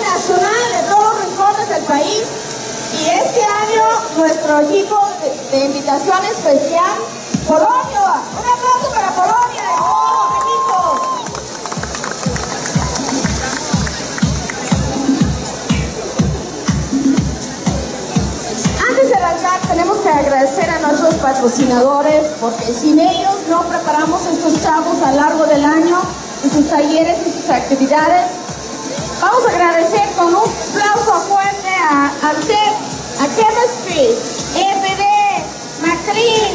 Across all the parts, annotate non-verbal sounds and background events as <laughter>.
nacional de todos los rincones del país. Y este año nuestro equipo de, invitación especial, Polonia. Un aplauso para Polonia. Antes de arrancar, tenemos que agradecer a nuestros patrocinadores porque sin ellos no preparamos estos chavos a lo largo del año en sus talleres y sus actividades Vamos a agradecer con un aplauso fuerte a, a a Chemistry, FD, McLean,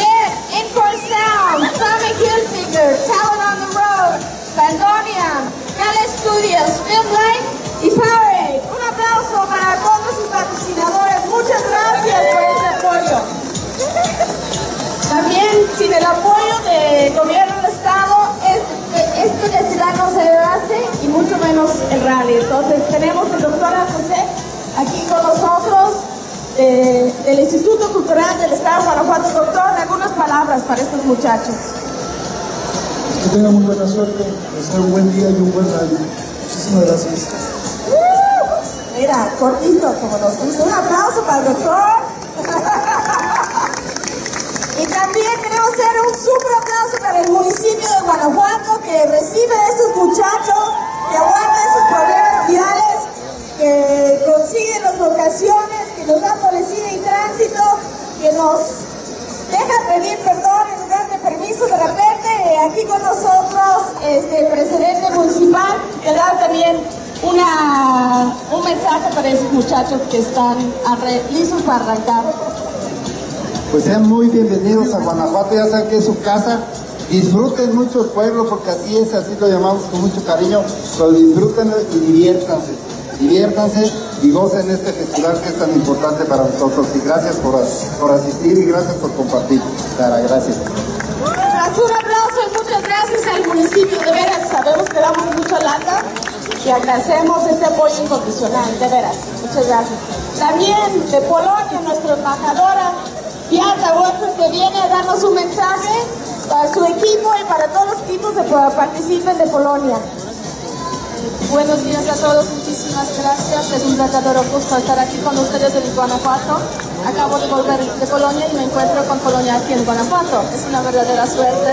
Jet, Encore Sound, Tommy Hilfiger, Talent on the Road, Pandonium, Cal Studios, Film Life y Powerade. Un aplauso para todos sus patrocinadores. Muchas gracias por este apoyo. También sin el apoyo. menos el rally. Entonces tenemos el doctor José aquí con nosotros eh, del Instituto Cultural del Estado de Guanajuato. Doctor, algunas palabras para estos muchachos. Que tengan muy buena suerte, que sea un buen día y un buen rally. Muchísimas gracias. Uh, mira, cortito, como nos gusta. Un aplauso para el doctor. <laughs> y también queremos hacer un super aplauso para el municipio de Guanajuato que recibe a estos muchachos resuelven sus problemas virales, que consiguen las vocaciones, que nos dan policía y tránsito, que nos dejan pedir perdón en lugar de permiso. De repente, aquí con nosotros este, presidente municipal, que da también una, un mensaje para esos muchachos que están listos para arrancar. Pues sean muy bienvenidos a Guanajuato, ya saben que es su casa, Disfruten mucho el pueblo porque así es, así lo llamamos con mucho cariño, pero disfruten y diviértanse, diviértanse y gocen este festival que es tan importante para nosotros. Y gracias por, por asistir y gracias por compartir. Sara, gracias. Un aplauso y muchas gracias al municipio, de veras, sabemos que damos mucha lata y agradecemos este apoyo incondicional, de veras, muchas gracias. También de Polonia, nuestra embajadora, Piata Huertas, que viene a darnos un mensaje para su equipo y para todos los equipos que participen de Polonia. Buenos días a todos, muchísimas gracias. Es un verdadero gusto estar aquí con ustedes en Guanajuato. Acabo de volver de Polonia y me encuentro con Polonia aquí en Guanajuato. Es una verdadera suerte,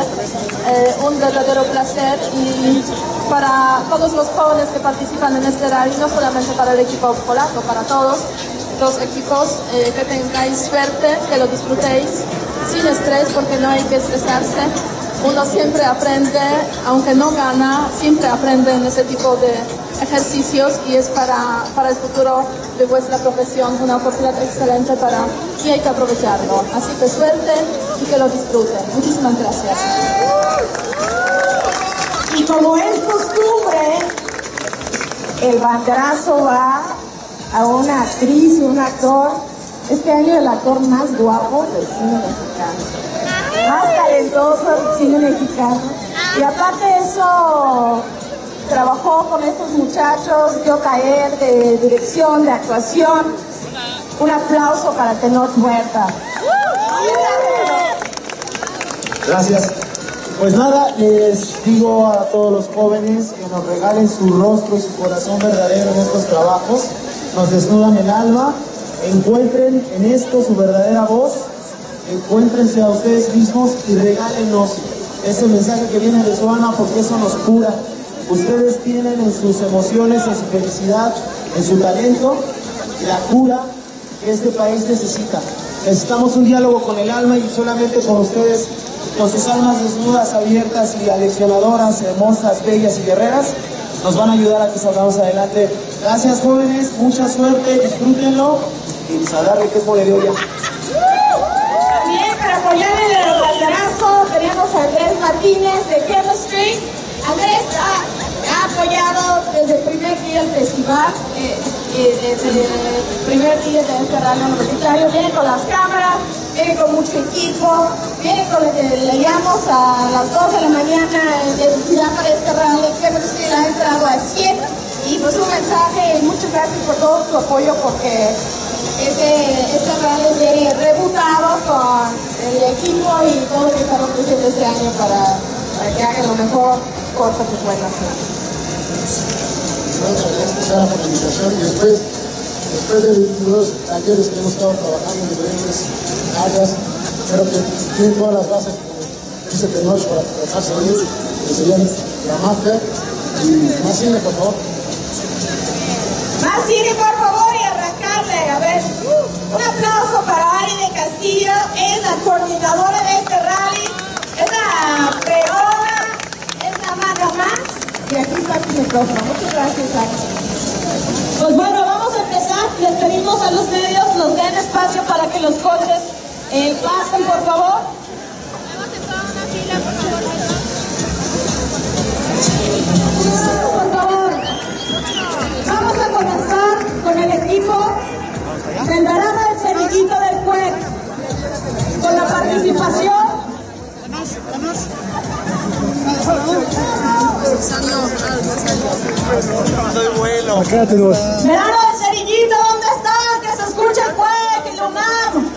eh, un verdadero placer y para todos los jóvenes que participan en este rally, no solamente para el equipo polaco, para todos los equipos, eh, que tengáis suerte, que lo disfrutéis sin estrés porque no hay que estresarse. Uno siempre aprende, aunque no gana, siempre aprende en ese tipo de ejercicios y es para, para el futuro de vuestra profesión una oportunidad excelente para y hay que aprovecharlo. Así que suerte y que lo disfruten. Muchísimas gracias. Y como es costumbre, el banderazo va a una actriz y un actor este año el actor más guapo del cine mexicano, más talentoso del cine mexicano. Y aparte de eso, trabajó con estos muchachos, dio caer de dirección, de actuación. Un aplauso para Tenor Muerta. Gracias. Pues nada, les digo a todos los jóvenes que nos regalen su rostro y su corazón verdadero en estos trabajos. Nos desnudan el alma encuentren en esto su verdadera voz encuéntrense a ustedes mismos y regálenos ese mensaje que viene de su alma porque eso nos cura. Ustedes tienen en sus emociones, en su felicidad, en su talento, la cura que este país necesita. Necesitamos un diálogo con el alma y solamente con ustedes, con sus almas desnudas, abiertas y aleccionadoras, hermosas, bellas y guerreras, nos van a ayudar a que salgamos adelante. Gracias jóvenes, mucha suerte, disfrútenlo y darle que es mole de olla. También para apoyar el banderazo tenemos a Andrés Martínez de Chemistry. Andrés ha, apoyado desde el primer día del festival, eh, eh, desde el primer día de este radio universitario. Viene con las cámaras, viene con mucho equipo, viene con lo que leíamos a las 2 de la mañana en necesidad para este rally. Chemistry ha entrado a 100 y pues un mensaje, muchas gracias por todo tu apoyo porque este, este rally viene rebutado con el equipo y todo lo que estamos haciendo este año para, para que hagan lo mejor que puedan hacer. Muchas gracias por la invitación y después, después de los talleres que hemos estado trabajando en diferentes áreas, creo que tienen todas las bases, dice Tenoch, para trabajar salir, que serían la mafia y más cine, por favor. Más cine, por favor, y arrancarle. A ver, un aplauso para Ari de Castillo, es la coordinadora de este rally, es la peona, es la mano más. Y aquí está tu micrófono. Muchas gracias, Ari. Pues bueno, vamos a empezar. Les pedimos a los medios nos den espacio para que los coches eh, pasen, por favor. Quédate dos. Verano del Cerillito, ¿dónde están? Que se escuche el cuec, el UNAM.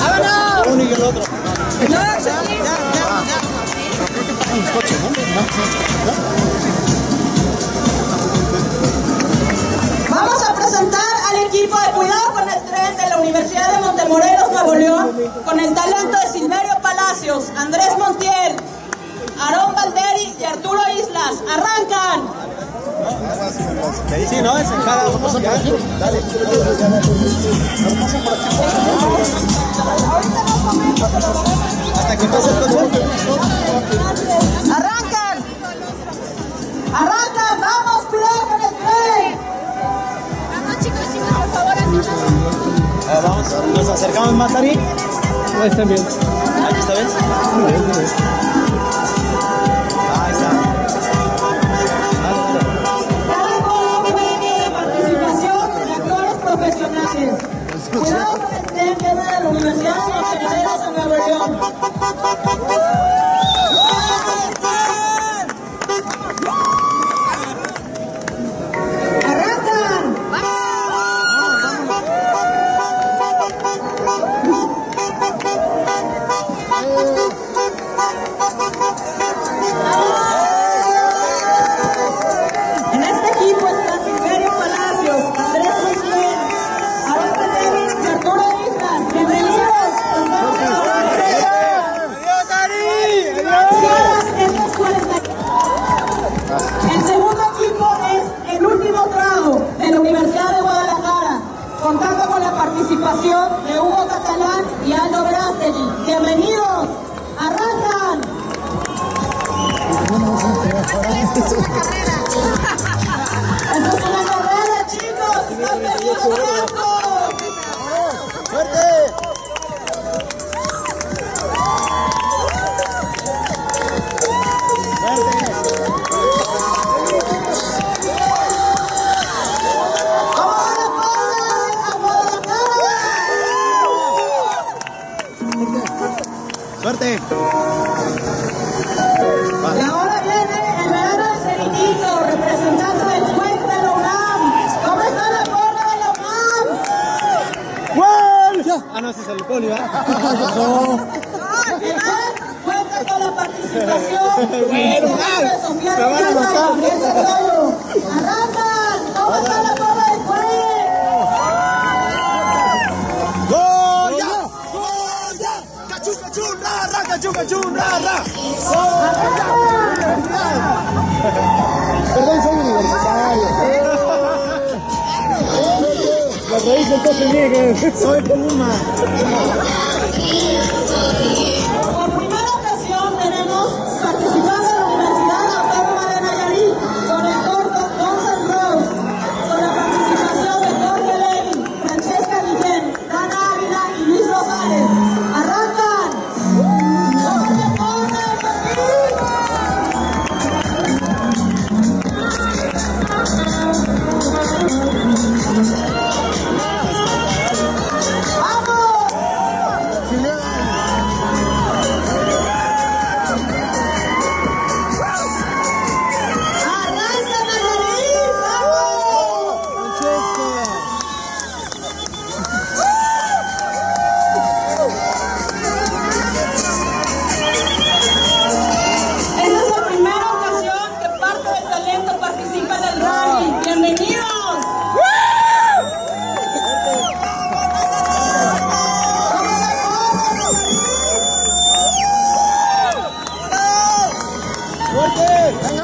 ¡Vámonos! Uno y el otro. Vamos a presentar al equipo de cuidado con el tren de la Universidad de Montemorelos, Nuevo León, con el talento de Silverio Palacios, Andrés Montiel, Aarón Valderi y Arturo Islas. ¡Arrancan! Sí, no, es en cada uno. Dale. Hasta que pase el coche. ¡Arrancan! ¡Arrancan! ¡Vamos, cuidado con el tren! Vamos chicos, chicos, por favor, así vamos, nos acercamos más, Ari. Ahí está bien. Ahí está bien. Ahí Y ahora viene el verano Cerillito, representante del juez de la UNAM. ¿Cómo está la porra de la UNAM? Ah, no, ese es el poli, ¿verdad? El juez cuenta con la participación <laughs> de Sofía a Ricardo matar. y Gabriel Santoyo. ¡Arrancan! ¿Cómo está la porra del juez? ¡Gol! ¡Ya! Cachú, cachú, ra, ra. Perdón, soy universitario. Las raíces entonces niegan. Soy Puma. Vai,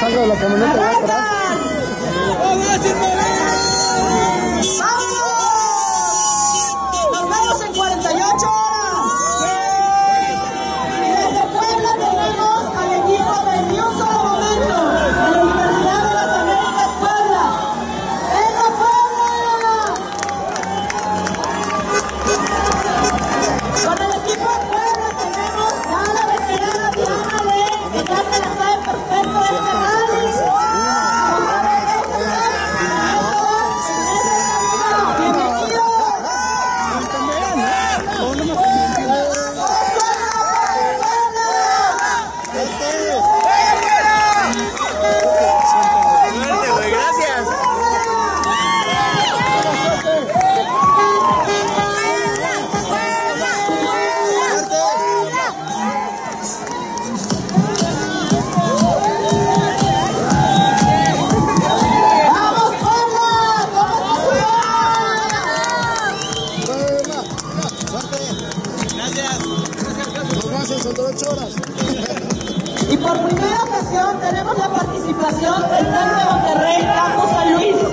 Salgo de la camioneta. ¡Avanzan! Universidad de Monterrey, Campus San Luis.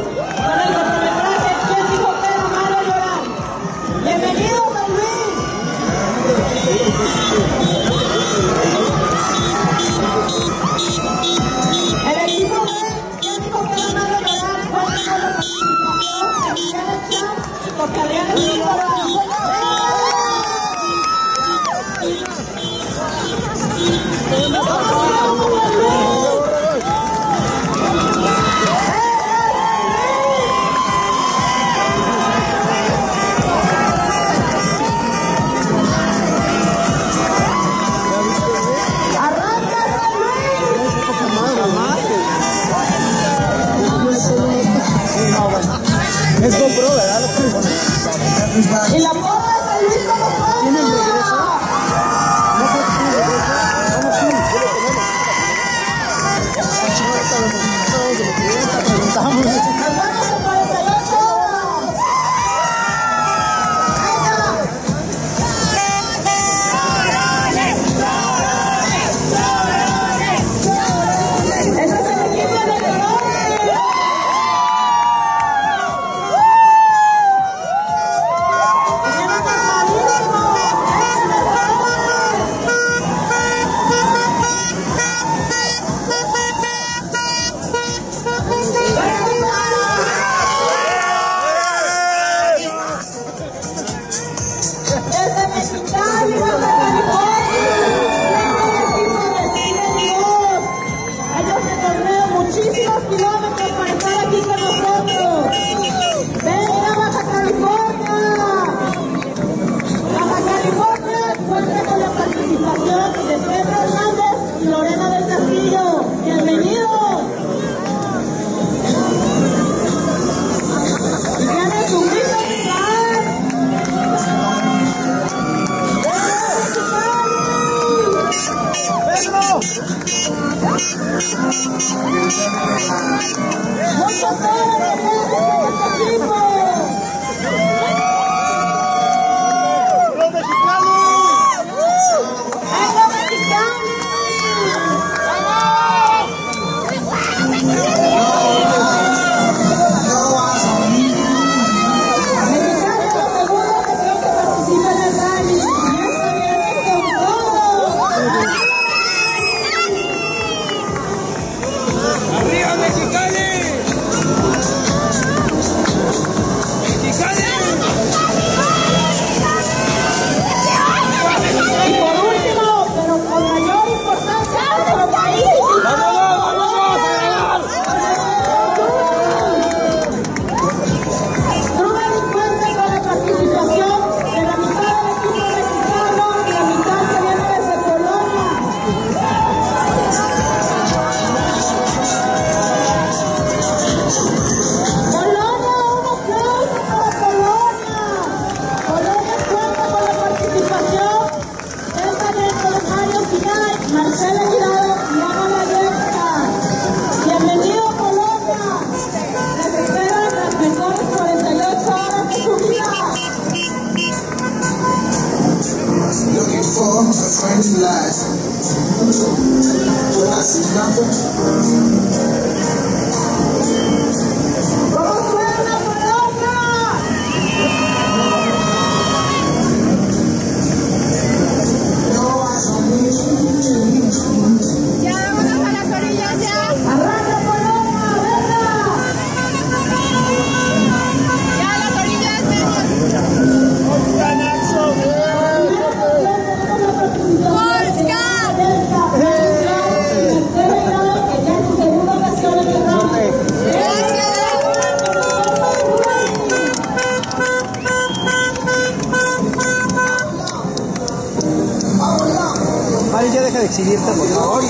Por favor.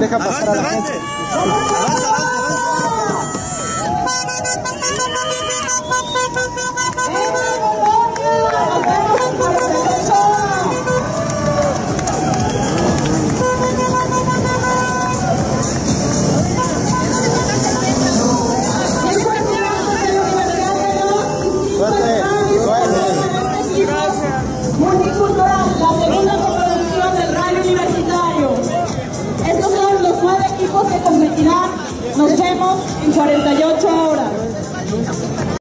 Deja pasar a la 48 horas.